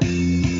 Bye.